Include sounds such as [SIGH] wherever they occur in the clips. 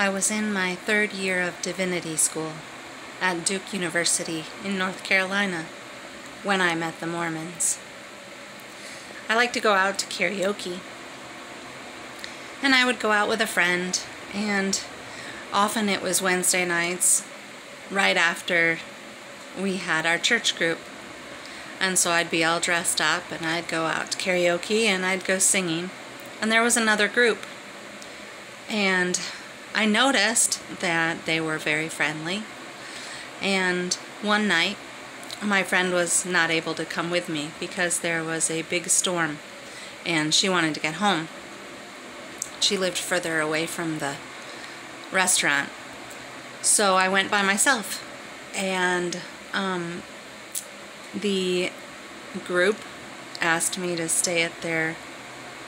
I was in my third year of divinity school at Duke University in North Carolina when I met the Mormons. I like to go out to karaoke. And I would go out with a friend, and often it was Wednesday nights right after we had our church group. And so I'd be all dressed up and I'd go out to karaoke and I'd go singing. And there was another group. And I noticed that they were very friendly. And one night, my friend was not able to come with me because there was a big storm and she wanted to get home. She lived further away from the restaurant. So I went by myself and um, the group asked me to stay at their,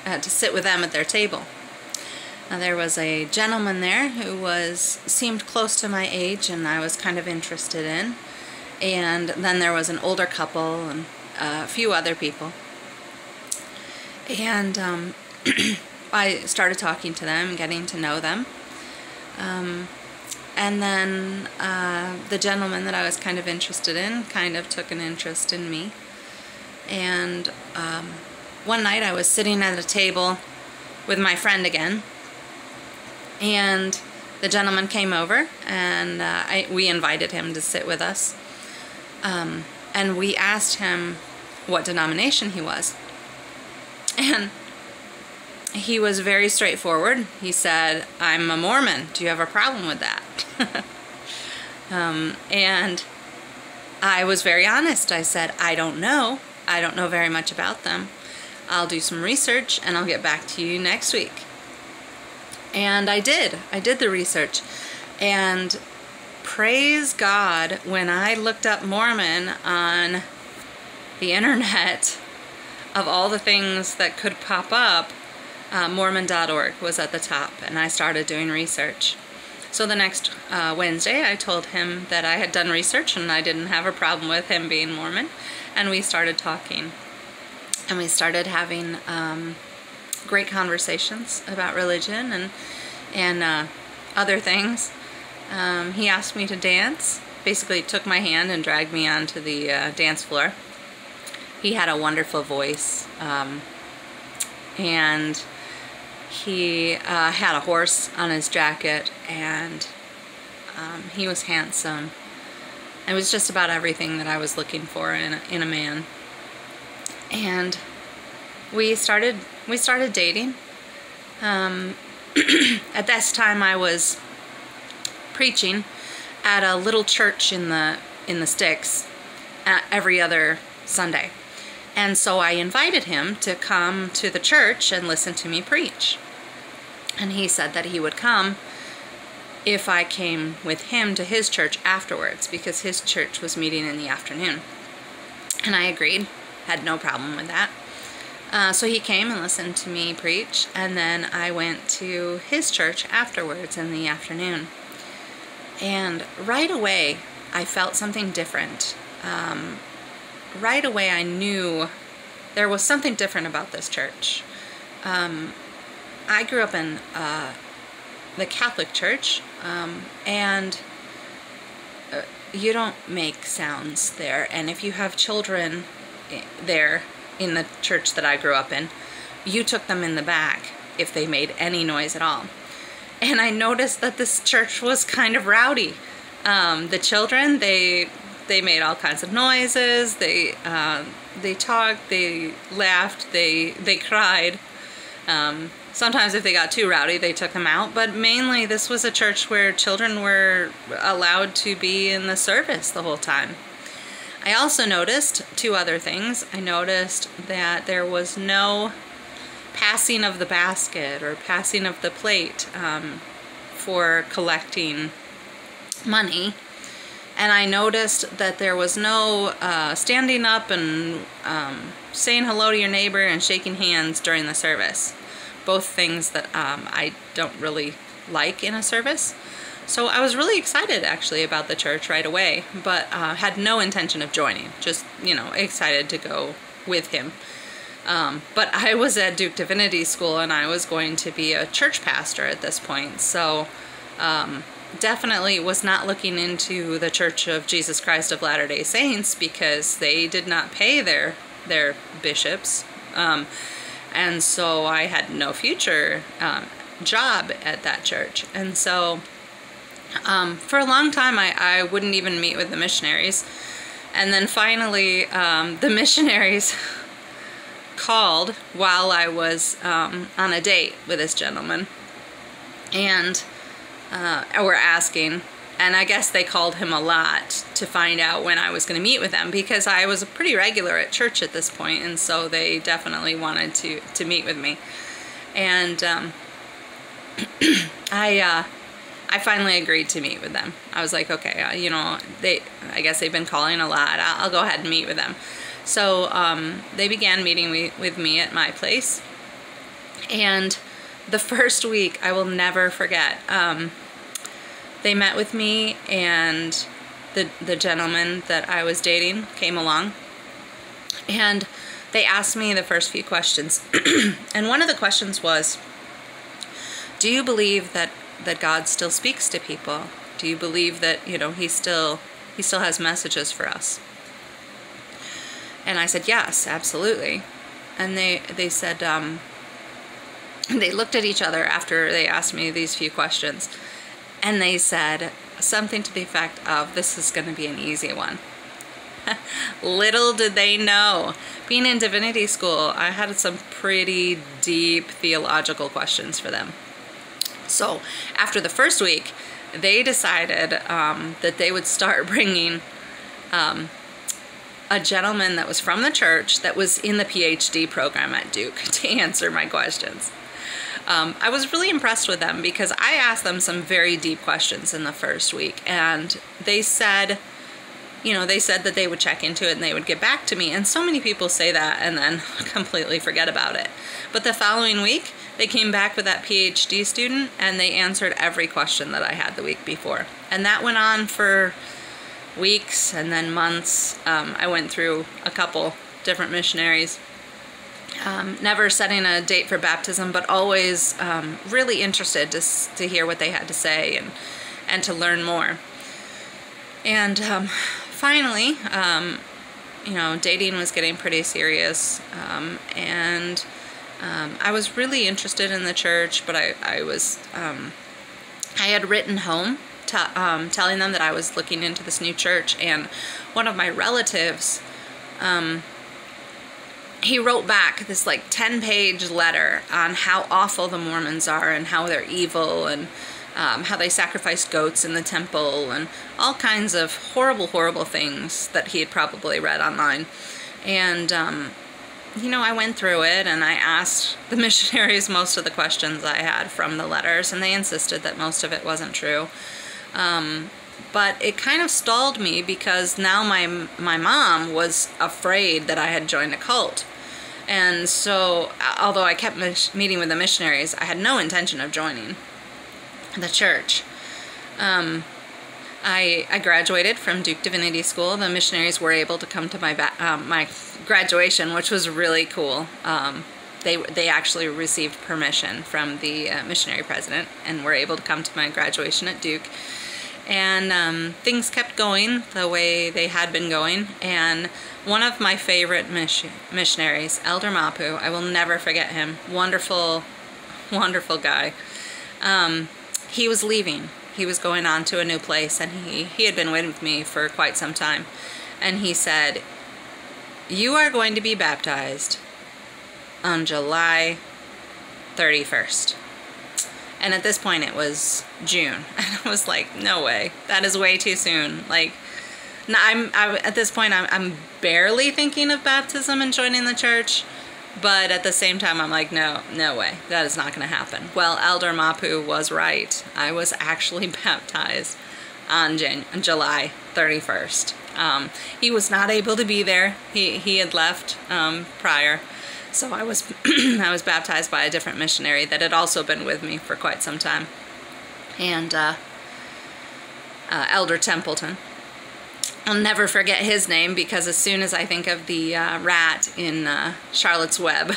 uh, to sit with them at their table. Now there was a gentleman there who was seemed close to my age and I was kind of interested in. And then there was an older couple and a few other people. And um, [CLEARS THROAT] I started talking to them, and getting to know them. Um, and then uh, the gentleman that I was kind of interested in kind of took an interest in me. And um, one night I was sitting at a table with my friend again, and the gentleman came over, and uh, I, we invited him to sit with us. Um, and we asked him what denomination he was. And he was very straightforward. He said, I'm a Mormon. Do you have a problem with that? [LAUGHS] um, and I was very honest. I said, I don't know. I don't know very much about them. I'll do some research and I'll get back to you next week. And I did. I did the research. And praise God, when I looked up Mormon on the internet, of all the things that could pop up, uh, Mormon.org was at the top, and I started doing research. So the next uh, Wednesday, I told him that I had done research and I didn't have a problem with him being Mormon, and we started talking. And we started having um, great conversations about religion and and uh, other things. Um, he asked me to dance. Basically, took my hand and dragged me onto the uh, dance floor. He had a wonderful voice, um, and he uh, had a horse on his jacket and um, he was handsome. It was just about everything that I was looking for in a, in a man. And we started we started dating. Um, [CLEARS THROAT] at this time, I was preaching at a little church in the in the sticks uh, every other Sunday. And so I invited him to come to the church and listen to me preach. And he said that he would come if I came with him to his church afterwards because his church was meeting in the afternoon. And I agreed, had no problem with that. Uh, so he came and listened to me preach, and then I went to his church afterwards in the afternoon. And right away, I felt something different. Um, right away I knew there was something different about this church. Um, I grew up in uh, the Catholic Church, um, and uh, you don't make sounds there. And if you have children eh, there in the church that I grew up in, you took them in the back if they made any noise at all. And I noticed that this church was kind of rowdy. Um, the children, they they made all kinds of noises. They uh, they talked. They laughed. They they cried. Um, sometimes, if they got too rowdy, they took them out. But mainly, this was a church where children were allowed to be in the service the whole time. I also noticed two other things. I noticed that there was no passing of the basket or passing of the plate um, for collecting money and I noticed that there was no uh, standing up and um, saying hello to your neighbor and shaking hands during the service. Both things that um, I don't really like in a service. So I was really excited actually about the church right away, but uh, had no intention of joining. Just, you know, excited to go with him. Um, but I was at Duke Divinity School and I was going to be a church pastor at this point. So um, definitely was not looking into the Church of Jesus Christ of Latter-day Saints because they did not pay their their bishops. Um, and so I had no future um, job at that church. And so um, for a long time, I, I wouldn't even meet with the missionaries. And then finally, um, the [LAUGHS] missionaries called while I was um, on a date with this gentleman. And uh, were asking, and I guess they called him a lot to find out when I was going to meet with them because I was a pretty regular at church at this point, and so they definitely wanted to to meet with me. And um, [CLEARS THROAT] I uh, I finally agreed to meet with them. I was like, okay, uh, you know, they I guess they've been calling a lot. I'll, I'll go ahead and meet with them. So um, they began meeting we, with me at my place, and the first week I will never forget. Um, they met with me and the, the gentleman that I was dating came along and they asked me the first few questions. [CLEARS THROAT] and one of the questions was, do you believe that, that God still speaks to people? Do you believe that, you know, he still, he still has messages for us? And I said, yes, absolutely. And they, they said, um, they looked at each other after they asked me these few questions and they said something to the effect of, this is going to be an easy one. [LAUGHS] Little did they know. Being in divinity school, I had some pretty deep theological questions for them. So after the first week, they decided um, that they would start [LAUGHS] bringing um, a gentleman that was from the church that was in the PhD program at Duke [LAUGHS] to answer my questions um, I was really impressed with them because I asked them some very deep questions in the first week and they said, you know, they said that they would check into it and they would get back to me. And so many people say that and then [LAUGHS] completely forget about it. But the following week, they came back with that PhD student and they answered every question that I had the week before. And that went on for weeks and then months. Um, I went through a couple different missionaries um, never setting a date for baptism, but always um, really interested to, to hear what they had to say and, and to learn more. And um, finally, um, you know, dating was getting pretty serious, um, and um, I was really interested in the church, but I, I was, I had written home telling them that I was looking into this new church, and one of my relatives, um, he wrote back this like 10 page letter on how awful the Mormons are and how they're evil and um, how they sacrifice goats in the temple and all kinds of horrible, horrible things that he had probably read online. And, um, you know, I went through it and I asked the [LAUGHS] missionaries most of the questions I had from the letters, and they insisted that most of it wasn't true. Um, but it kind of stalled me because now my my mom was afraid that I had joined a cult. And so, although I kept meeting with the missionaries, I had no intention of joining the church. Um, I, I graduated from Duke Divinity School. The missionaries were able to come to my um, my graduation, which was really cool. Um, they they actually received permission from the uh, missionary president and were able to come to my graduation at Duke and um, things kept going the way they had been going and one of my favorite missionaries elder mapu i will never forget him wonderful wonderful guy um, he was leaving he was going on to a new place and he, he had been with me for quite some time and he said you are going to be baptized on july 31st and at this point it was June. [LAUGHS] And I was like, no way. That is way too soon. Like, I'm I, at this point I'm, I'm barely thinking of baptism and joining the church. But at the same time, I'm like, no, no way. That is not going to happen. Well, Elder Mapu was right. I was actually [LAUGHS] baptized on Jan July 31st. Um, he was not able to be there. He, he had left um, prior. So I was, [CLEARS THROAT] I was baptized by a different missionary that had also been with me for quite some time. And uh, uh, Elder Templeton. I'll never forget his name because as soon as I think of the uh, rat in uh, Charlotte's Web,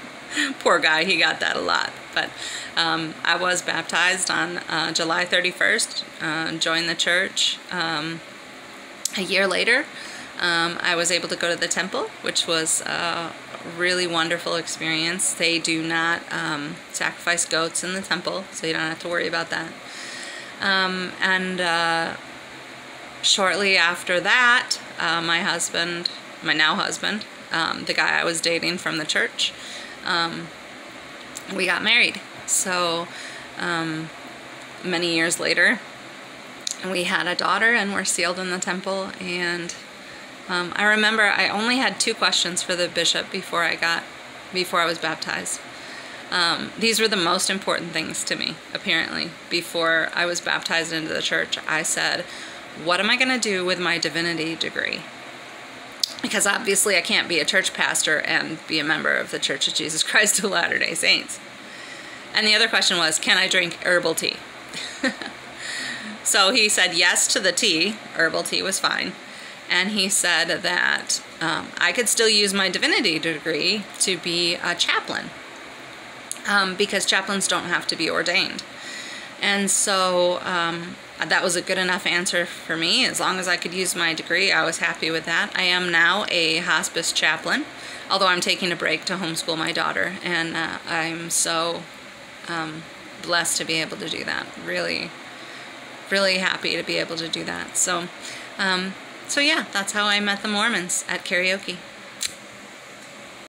[LAUGHS] poor guy, he got that a lot. But um, I was baptized on uh, July 31st, uh, joined the church. Um, a year later, um, I was able to go to the temple, which was a really wonderful experience. They do not um, sacrifice goats in the temple, so you don't have to worry about that. Um, and uh, shortly after that, uh, my husband, my now husband, um, the guy I was dating from the church, um, we got married. So um, many years later, we had a daughter and we're sealed in the temple. And um, I remember I only had two questions for the bishop before I got, before I was baptized. Um, these were the most important things to me, apparently. Before I was baptized into the church, I said, what am I going to do with my divinity degree? Because obviously I can't be a church pastor and be a member of the Church of Jesus Christ of Latter-day Saints. And the other question was, can I drink herbal tea? [LAUGHS] so he said yes to the tea. Herbal tea was fine. And he said that um, I could still use my divinity degree to be a chaplain um, because chaplains don't have to be ordained. And so um, that was a good enough answer for me. As long as I could use my degree, I was happy with that. I am now a hospice chaplain, although I'm taking a break to homeschool my daughter, and uh, I'm so um, blessed to be able to do that. Really, really happy to be able to do that. So, um, so yeah, that's how I met the Mormons at karaoke.